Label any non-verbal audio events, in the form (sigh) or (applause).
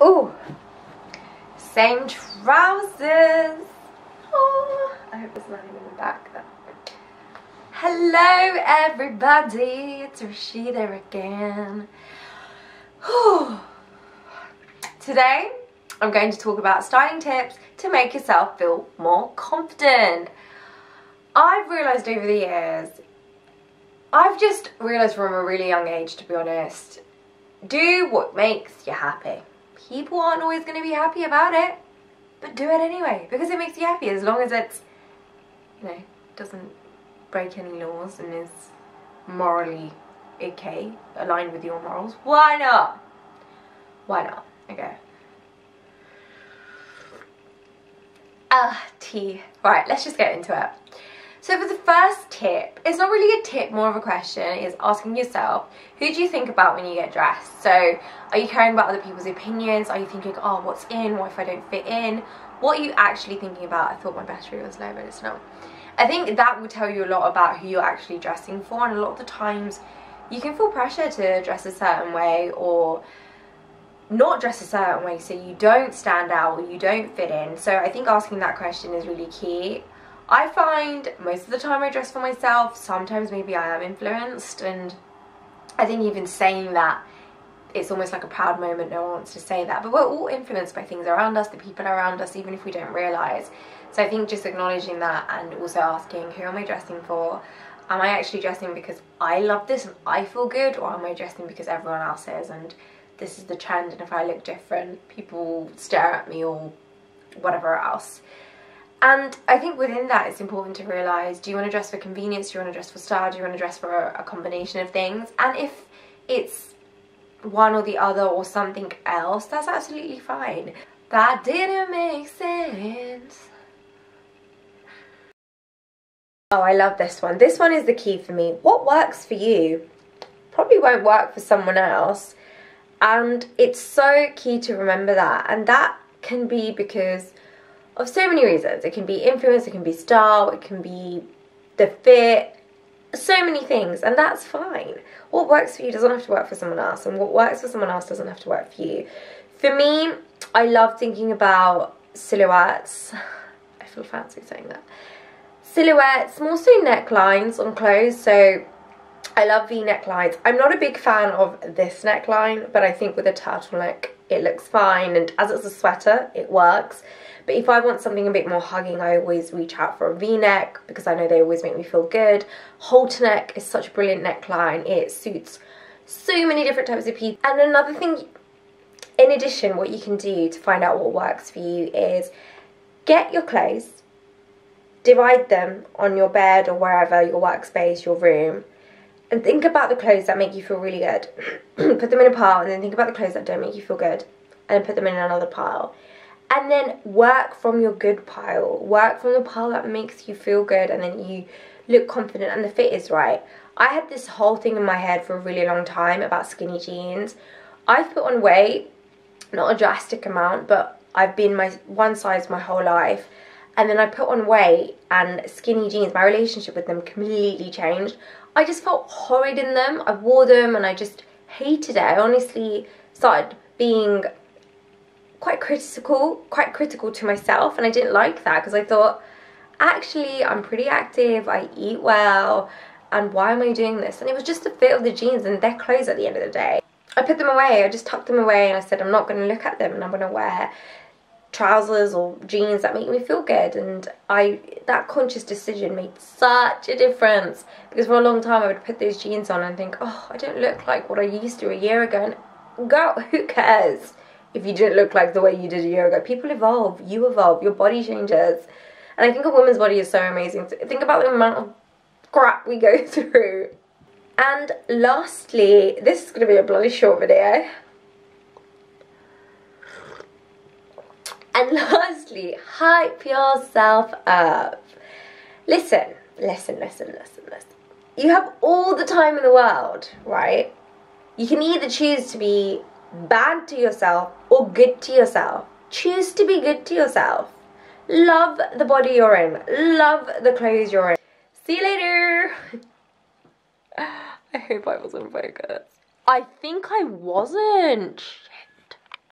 Oh, same trousers. Oh, I hope there's nothing in the back. Hello everybody, it's Rashida again. Today, I'm going to talk about styling tips to make yourself feel more confident. I've realised over the years, I've just realised from a really young age to be honest, do what makes you happy people aren't always going to be happy about it, but do it anyway because it makes you happy as long as it's, you know, doesn't break any laws and is morally okay, aligned with your morals. Why not? Why not? Okay. Ah, tea. Right, let's just get into it. So for the first tip, it's not really a tip, more of a question, is asking yourself, who do you think about when you get dressed? So are you caring about other people's opinions? Are you thinking, oh, what's in? What if I don't fit in? What are you actually thinking about? I thought my battery was low, but it's not. I think that will tell you a lot about who you're actually dressing for and a lot of the times you can feel pressure to dress a certain way or not dress a certain way so you don't stand out or you don't fit in. So I think asking that question is really key. I find most of the time I dress for myself, sometimes maybe I am influenced and I think even saying that it's almost like a proud moment, no one wants to say that, but we're all influenced by things around us, the people around us, even if we don't realise. So I think just acknowledging that and also asking, who am I dressing for? Am I actually dressing because I love this and I feel good or am I dressing because everyone else is and this is the trend and if I look different, people stare at me or whatever else. And I think within that it's important to realise, do you want to dress for convenience, do you want to dress for style, do you want to dress for a, a combination of things? And if it's one or the other or something else, that's absolutely fine. That didn't make sense. Oh, I love this one. This one is the key for me. What works for you probably won't work for someone else. And it's so key to remember that. And that can be because of so many reasons. It can be influence, it can be style, it can be the fit, so many things, and that's fine. What works for you doesn't have to work for someone else, and what works for someone else doesn't have to work for you. For me, I love thinking about silhouettes. (sighs) I feel fancy saying that. Silhouettes, more so necklines on clothes, so I love V necklines. I'm not a big fan of this neckline, but I think with a turtleneck it looks fine, and as it's a sweater, it works. But if I want something a bit more hugging, I always reach out for a v-neck because I know they always make me feel good. Halter neck is such a brilliant neckline. It suits so many different types of people. And another thing, in addition, what you can do to find out what works for you is get your clothes, divide them on your bed or wherever, your workspace, your room, and think about the clothes that make you feel really good. (clears throat) put them in a pile and then think about the clothes that don't make you feel good and put them in another pile. And then work from your good pile. Work from the pile that makes you feel good and then you look confident and the fit is right. I had this whole thing in my head for a really long time about skinny jeans. I've put on weight not a drastic amount but i've been my one size my whole life and then i put on weight and skinny jeans my relationship with them completely changed. I just felt horrid in them. I wore them and i just hated it. I honestly started being quite critical, quite critical to myself and I didn't like that because I thought actually I'm pretty active, I eat well. And why am I doing this? And it was just the fit of the jeans and their clothes at the end of the day. I put them away, I just tucked them away and I said I'm not going to look at them and I'm going to wear trousers or jeans that make me feel good and I that conscious decision made such a difference because for a long time I would put those jeans on and think oh I don't look like what I used to a year ago and girl (laughs) who cares if you didn't look like the way you did a year ago. People evolve, you evolve, your body changes. And I think a woman's body is so amazing. Think about the amount of crap we go (laughs) through. And lastly, this is going to be a bloody short video. And (laughs) lastly, hype yourself up. Listen, listen, listen, listen, listen. You have all the time in the world, right? You can either choose to be bad to yourself or good to yourself. Choose to be good to yourself. Love the body you're in. Love the clothes you're in. See you later. (laughs) I hope I wasn't focused. I think I wasn't.